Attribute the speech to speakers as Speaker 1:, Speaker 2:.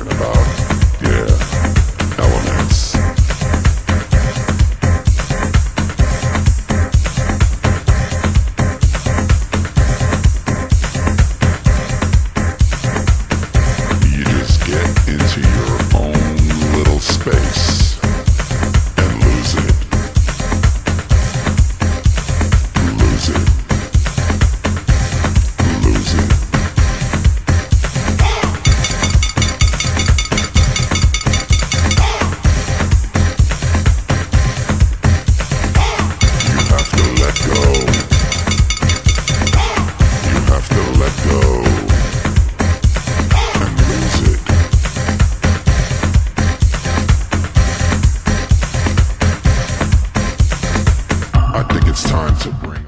Speaker 1: talking about. I think it's time to bring